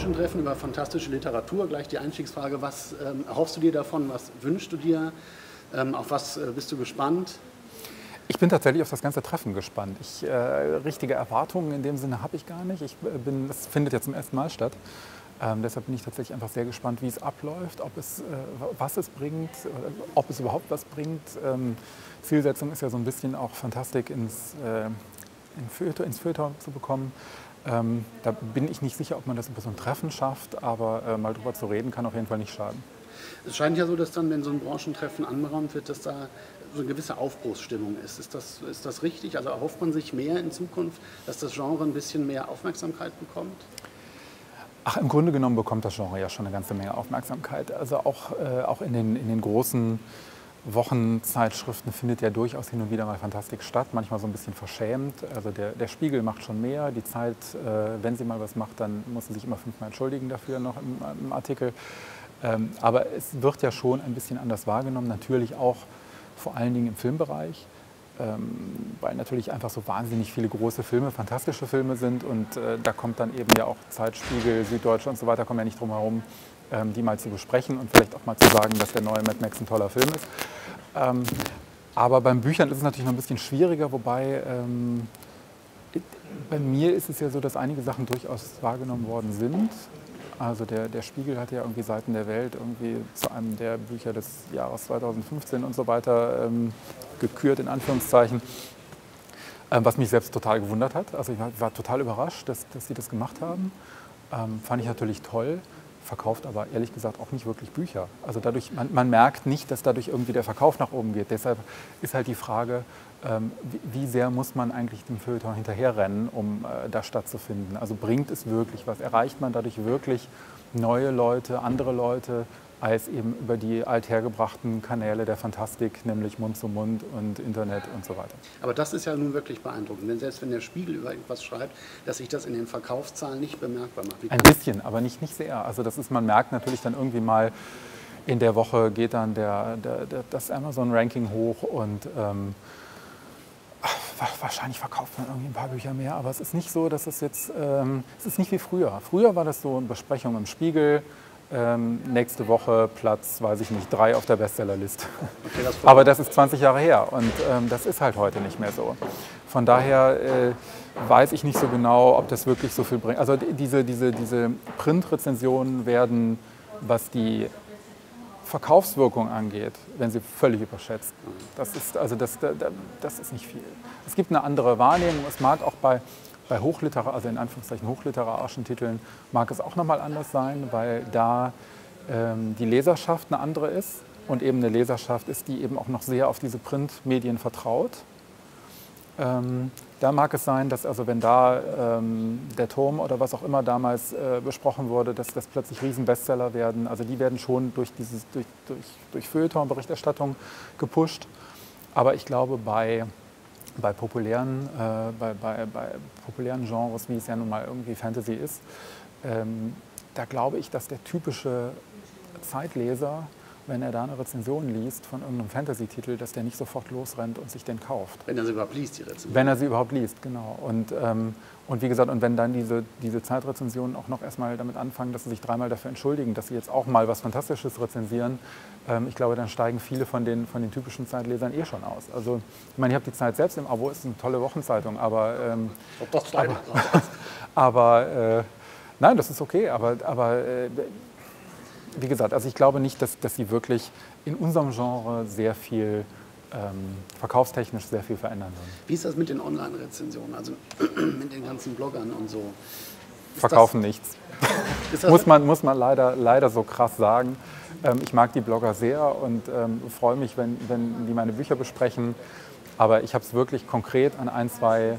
Branchentreffen über fantastische Literatur. Gleich die Einstiegsfrage, was ähm, erhoffst du dir davon, was wünschst du dir, ähm, auf was äh, bist du gespannt? Ich bin tatsächlich auf das ganze Treffen gespannt. Ich, äh, richtige Erwartungen in dem Sinne habe ich gar nicht. Ich äh, bin, das findet ja zum ersten Mal statt. Ähm, deshalb bin ich tatsächlich einfach sehr gespannt, wie es abläuft, ob es, äh, was es bringt, äh, ob es überhaupt was bringt. Ähm, Zielsetzung ist ja so ein bisschen auch Fantastik ins, äh, ins Feuilleton zu bekommen. Ähm, da bin ich nicht sicher, ob man das über so ein Treffen schafft, aber äh, mal drüber zu reden kann auf jeden Fall nicht schaden. Es scheint ja so, dass dann, wenn so ein Branchentreffen anberaumt wird, dass da so eine gewisse Aufbruchsstimmung ist. Ist das, ist das richtig? Also erhofft man sich mehr in Zukunft, dass das Genre ein bisschen mehr Aufmerksamkeit bekommt? Ach, im Grunde genommen bekommt das Genre ja schon eine ganze Menge Aufmerksamkeit. Also auch, äh, auch in, den, in den großen Wochenzeitschriften findet ja durchaus hin und wieder mal Fantastik statt, manchmal so ein bisschen verschämt. Also der, der Spiegel macht schon mehr. Die Zeit, äh, wenn sie mal was macht, dann muss sie sich immer fünfmal entschuldigen dafür noch im, im Artikel. Ähm, aber es wird ja schon ein bisschen anders wahrgenommen, natürlich auch vor allen Dingen im Filmbereich ähm, weil natürlich einfach so wahnsinnig viele große Filme, fantastische Filme sind und äh, da kommt dann eben ja auch Zeitspiegel, Süddeutsche und so weiter, kommen ja nicht drum herum, ähm, die mal zu besprechen und vielleicht auch mal zu sagen, dass der neue Mad Max ein toller Film ist. Ähm, aber beim Büchern ist es natürlich noch ein bisschen schwieriger, wobei ähm, bei mir ist es ja so, dass einige Sachen durchaus wahrgenommen worden sind. Also der, der Spiegel hat ja irgendwie Seiten der Welt irgendwie zu einem der Bücher des Jahres 2015 und so weiter ähm, gekürt, in Anführungszeichen. Ähm, was mich selbst total gewundert hat. Also ich war, total überrascht, dass, dass sie das gemacht haben. Ähm, fand ich natürlich toll verkauft aber ehrlich gesagt auch nicht wirklich Bücher. Also dadurch, man, man, merkt nicht, dass dadurch irgendwie der Verkauf nach oben geht. Deshalb ist halt die Frage, ähm, wie, wie, sehr muss man eigentlich dem Feuilleton hinterherrennen, um äh, da stattzufinden? Also bringt es wirklich was? Erreicht man dadurch wirklich neue Leute, andere Leute, als eben über die althergebrachten Kanäle der Fantastik, nämlich Mund zu Mund und Internet und so weiter. Aber das ist ja nun wirklich beeindruckend, wenn selbst wenn der Spiegel über irgendwas schreibt, dass sich das in den Verkaufszahlen nicht bemerkbar macht. Ein bisschen, aber nicht, nicht sehr. Also das ist, man merkt natürlich dann irgendwie mal, in der Woche geht dann der, der, der das Amazon-Ranking hoch und ähm, wahrscheinlich verkauft man irgendwie ein paar Bücher mehr, aber es ist nicht so, dass es jetzt, ähm, es ist nicht wie früher. Früher war das so eine Besprechung im Spiegel, ähm, nächste Woche Platz, weiß ich nicht, drei auf der Bestsellerliste. Okay, das Aber das ist 20 Jahre her und ähm, das ist halt heute nicht mehr so. Von daher äh, weiß ich nicht so genau, ob das wirklich so viel bringt. Also diese, diese, diese Printrezensionen werden, was die Verkaufswirkung angeht, wenn sie völlig überschätzt. Das ist, also das, das ist nicht viel. Es gibt eine andere Wahrnehmung. Es mag auch bei bei Hochliterar also in Anführungszeichen hochliterarischen Titeln mag es auch nochmal anders sein, weil da ähm, die Leserschaft eine andere ist und eben eine Leserschaft ist, die eben auch noch sehr auf diese Printmedien vertraut. Ähm, da mag es sein, dass also wenn da ähm, der Turm oder was auch immer damals äh, besprochen wurde, dass das plötzlich Riesenbestseller werden. Also die werden schon durch, dieses, durch, durch, durch Feuilleton-Berichterstattung gepusht. Aber ich glaube, bei bei populären, äh, bei, bei, bei, populären Genres, wie es ja nun mal irgendwie Fantasy ist, ähm, da glaube ich, dass der typische Zeitleser, wenn er da eine Rezension liest von irgendeinem Fantasy-Titel, dass der nicht sofort losrennt und sich den kauft. Wenn er sie überhaupt liest, die Rezension. Wenn er sie überhaupt liest, genau. Und, ähm, und wie gesagt, und wenn dann diese, diese Zeitrezensionen auch noch erstmal damit anfangen, dass sie sich dreimal dafür entschuldigen, dass sie jetzt auch mal was Fantastisches rezensieren, ähm, ich glaube, dann steigen viele von den, von den typischen Zeitlesern eh schon aus. Also, ich meine, ich habe die Zeit selbst im Abo, ist eine tolle Wochenzeitung, aber. Ähm, Ob das aber, aber äh, nein, das ist okay, aber. aber äh, wie gesagt, also ich glaube nicht, dass, dass sie wirklich in unserem Genre sehr viel ähm, verkaufstechnisch sehr viel verändern würden. Wie ist das mit den Online-Rezensionen, also mit den ganzen Bloggern und so? Ist Verkaufen das, nichts. muss, man, muss man leider, leider so krass sagen. Ähm, ich mag die Blogger sehr und ähm, freue mich, wenn, wenn die meine Bücher besprechen. Aber ich habe es wirklich konkret an ein, zwei,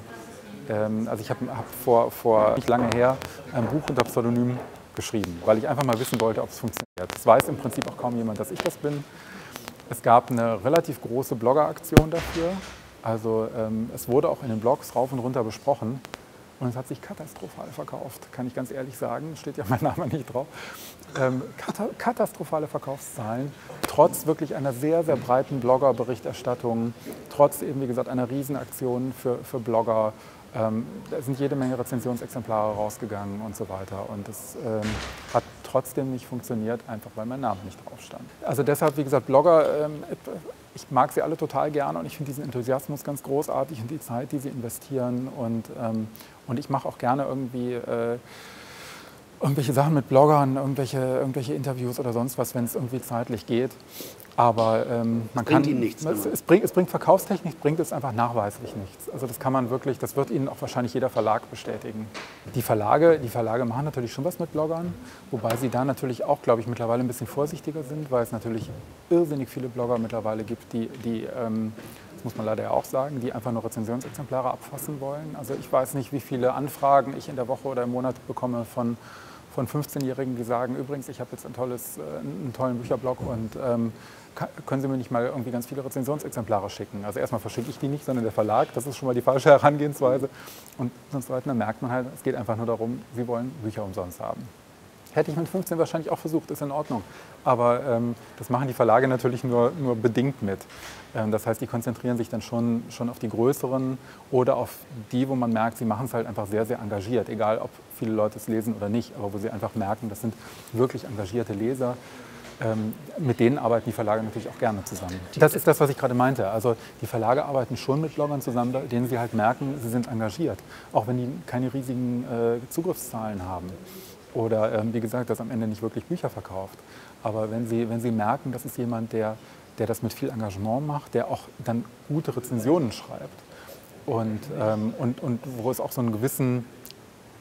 ähm, also ich habe hab vor, vor nicht lange her ein Buch unter Pseudonym geschrieben, weil ich einfach mal wissen wollte, ob es funktioniert. Es weiß im Prinzip auch kaum jemand, dass ich das bin. Es gab eine relativ große Blogger-Aktion dafür. Also ähm, es wurde auch in den Blogs rauf und runter besprochen. Und es hat sich katastrophal verkauft, kann ich ganz ehrlich sagen. Steht ja mein Name nicht drauf. Ähm, katastrophale Verkaufszahlen, trotz wirklich einer sehr, sehr breiten Blogger-Berichterstattung, trotz eben, wie gesagt, einer Riesenaktion für, für Blogger. Ähm, da sind jede Menge Rezensionsexemplare rausgegangen und so weiter. Und es ähm, hat trotzdem nicht funktioniert, einfach weil mein Name nicht drauf stand. Also deshalb, wie gesagt, Blogger, ähm, ich mag sie alle total gerne und ich finde diesen Enthusiasmus ganz großartig und die Zeit, die sie investieren. Und, ähm, und ich mache auch gerne irgendwie äh, irgendwelche Sachen mit Bloggern, irgendwelche, irgendwelche Interviews oder sonst was, wenn es irgendwie zeitlich geht. Aber ähm, man bringt kann. Ihnen nichts. Es, es, bringt, es bringt verkaufstechnisch, bringt es einfach nachweislich nichts. Also das kann man wirklich, das wird Ihnen auch wahrscheinlich jeder Verlag bestätigen. Die Verlage, die Verlage machen natürlich schon was mit Bloggern, wobei sie da natürlich auch, glaube ich, mittlerweile ein bisschen vorsichtiger sind, weil es natürlich irrsinnig viele Blogger mittlerweile gibt, die, die ähm, das muss man leider ja auch sagen, die einfach nur Rezensionsexemplare abfassen wollen. Also ich weiß nicht, wie viele Anfragen ich in der Woche oder im Monat bekomme von von 15-Jährigen, die sagen, übrigens, ich habe jetzt ein tolles, äh, einen tollen Bücherblog und ähm, können Sie mir nicht mal irgendwie ganz viele Rezensionsexemplare schicken? Also erstmal verschicke ich die nicht, sondern der Verlag. Das ist schon mal die falsche Herangehensweise. Und zum Zweiten, dann merkt man halt, es geht einfach nur darum, Sie wollen Bücher umsonst haben. Hätte ich mit 15 wahrscheinlich auch versucht, ist in Ordnung. Aber ähm, das machen die Verlage natürlich nur, nur bedingt mit. Ähm, das heißt, die konzentrieren sich dann schon, schon auf die größeren oder auf die, wo man merkt, sie machen es halt einfach sehr, sehr engagiert. Egal, ob viele Leute es lesen oder nicht, aber wo sie einfach merken, das sind wirklich engagierte Leser ähm, mit denen arbeiten die Verlage natürlich auch gerne zusammen. Das ist das, was ich gerade meinte. Also die Verlage arbeiten schon mit Bloggern zusammen, denen sie halt merken, sie sind engagiert, auch wenn die keine riesigen äh, Zugriffszahlen haben. Oder ähm, wie gesagt, dass am Ende nicht wirklich Bücher verkauft. Aber wenn sie, wenn sie merken, das ist jemand, der, der das mit viel Engagement macht, der auch dann gute Rezensionen schreibt und, ähm, und, und wo es auch so einen gewissen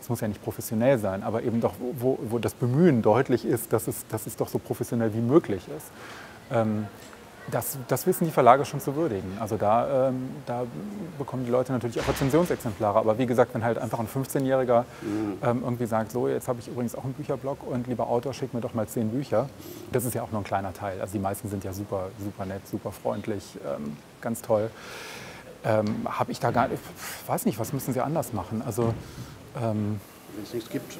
es muss ja nicht professionell sein, aber eben doch, wo, wo das Bemühen deutlich ist, dass es, dass es doch so professionell wie möglich ist. Ähm, das, das, wissen die Verlage schon zu würdigen. Also da, ähm, da, bekommen die Leute natürlich auch Rezensionsexemplare. Aber wie gesagt, wenn halt einfach ein 15-Jähriger mhm. ähm, irgendwie sagt, so, jetzt habe ich übrigens auch einen Bücherblog und lieber Autor, schick mir doch mal zehn Bücher. Das ist ja auch nur ein kleiner Teil. Also die meisten sind ja super, super nett, super freundlich, ähm, ganz toll. Ähm, habe ich da gar nicht, weiß nicht, was müssen sie anders machen? Also ähm, Wenn es nichts gibt.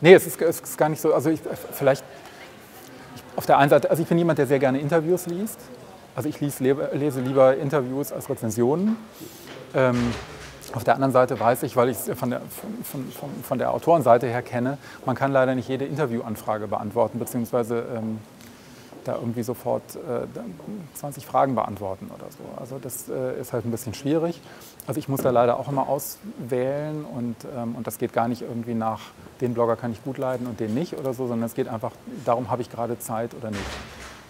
nee, es ist, es ist, gar nicht so. Also ich, vielleicht auf der einen Seite, also ich bin jemand, der sehr gerne Interviews liest. Also ich lese, lese lieber Interviews als Rezensionen. Ähm, auf der anderen Seite weiß ich, weil ich es von der, von, von, von der Autorenseite her kenne, man kann leider nicht jede Interviewanfrage beantworten, beziehungsweise ähm, da irgendwie sofort äh, 20 Fragen beantworten oder so. Also das äh, ist halt ein bisschen schwierig. Also ich muss da leider auch immer auswählen und, ähm, und das geht gar nicht irgendwie nach, den Blogger kann ich gut leiden und den nicht oder so, sondern es geht einfach darum, habe ich gerade Zeit oder nicht.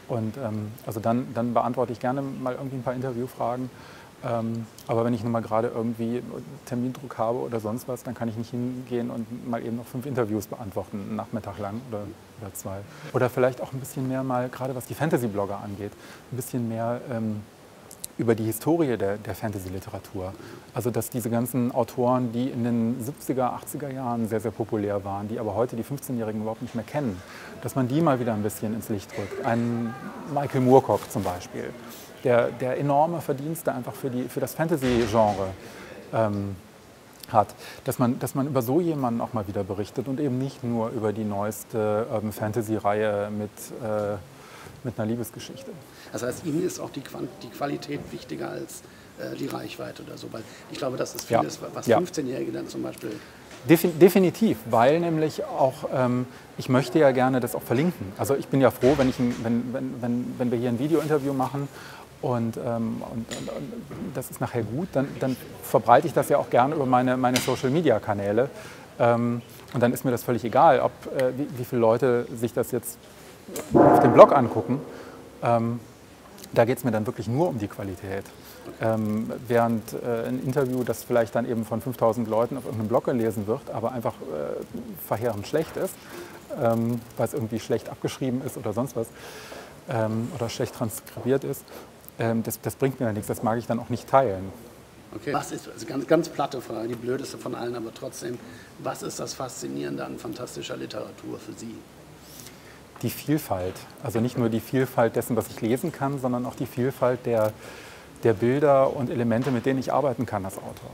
Und ähm, also dann, dann beantworte ich gerne mal irgendwie ein paar Interviewfragen. Ähm, aber wenn ich nun mal gerade irgendwie Termindruck habe oder sonst was, dann kann ich nicht hingehen und mal eben noch fünf Interviews beantworten, einen Nachmittag lang oder, oder zwei. Oder vielleicht auch ein bisschen mehr mal, gerade was die Fantasy-Blogger angeht, ein bisschen mehr ähm, über die Historie der, der Fantasy-Literatur. Also dass diese ganzen Autoren, die in den 70er, 80er Jahren sehr, sehr populär waren, die aber heute die 15-Jährigen überhaupt nicht mehr kennen, dass man die mal wieder ein bisschen ins Licht rückt. Ein Michael Moorcock zum Beispiel der, der enorme Verdienste einfach für, die, für das Fantasy-Genre ähm, hat, dass man, dass man über so jemanden auch mal wieder berichtet und eben nicht nur über die neueste Urban Fantasy-Reihe mit, äh, mit einer Liebesgeschichte. Das heißt, Ihnen ist auch die, Quant die Qualität wichtiger als äh, die Reichweite oder so, weil ich glaube, das ist vieles, ja. was ja. 15-Jährige dann zum Beispiel Definitiv, weil nämlich auch, ähm, ich möchte ja gerne das auch verlinken. Also ich bin ja froh, wenn, ich ein, wenn, wenn, wenn, wenn wir hier ein Video-Interview machen und, ähm, und, und, und, das ist nachher gut, dann, dann, verbreite ich das ja auch gerne über meine, meine Social-Media-Kanäle. Ähm, und dann ist mir das völlig egal, ob, äh, wie, wie, viele Leute sich das jetzt auf dem Blog angucken. Ähm, da geht es mir dann wirklich nur um die Qualität. Ähm, während äh, ein Interview, das vielleicht dann eben von 5000 Leuten auf irgendeinem Blog gelesen wird, aber einfach äh, verheerend schlecht ist, ähm, weil es irgendwie schlecht abgeschrieben ist oder sonst was, ähm, oder schlecht transkribiert ist, ähm, das, das, bringt mir ja nichts, das mag ich dann auch nicht teilen. Okay. Was ist, also ganz, ganz platte Frage, die blödeste von allen, aber trotzdem, was ist das Faszinierende an fantastischer Literatur für Sie? Die Vielfalt. Also nicht nur die Vielfalt dessen, was ich lesen kann, sondern auch die Vielfalt der, der Bilder und Elemente, mit denen ich arbeiten kann als Autor.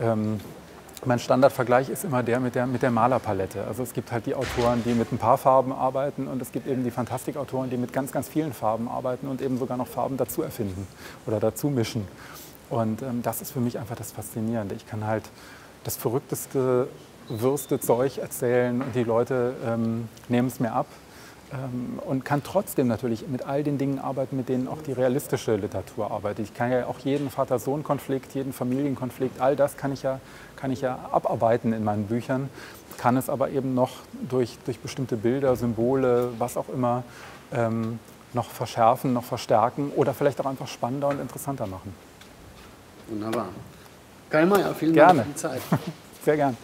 Ähm, mein Standardvergleich ist immer der mit, der mit der Malerpalette. Also es gibt halt die Autoren, die mit ein paar Farben arbeiten und es gibt eben die Fantastikautoren, die mit ganz, ganz vielen Farben arbeiten und eben sogar noch Farben dazu erfinden oder dazu mischen. Und ähm, das ist für mich einfach das Faszinierende. Ich kann halt das verrückteste Würste-Zeug erzählen und die Leute ähm, nehmen es mir ab und kann trotzdem natürlich mit all den Dingen arbeiten, mit denen auch die realistische Literatur arbeitet. Ich kann ja auch jeden Vater-Sohn-Konflikt, jeden Familienkonflikt, all das kann ich, ja, kann ich ja abarbeiten in meinen Büchern, kann es aber eben noch durch, durch bestimmte Bilder, Symbole, was auch immer, ähm, noch verschärfen, noch verstärken oder vielleicht auch einfach spannender und interessanter machen. Wunderbar. Kai Meier, vielen Gerne. Dank für die Zeit. Sehr gern.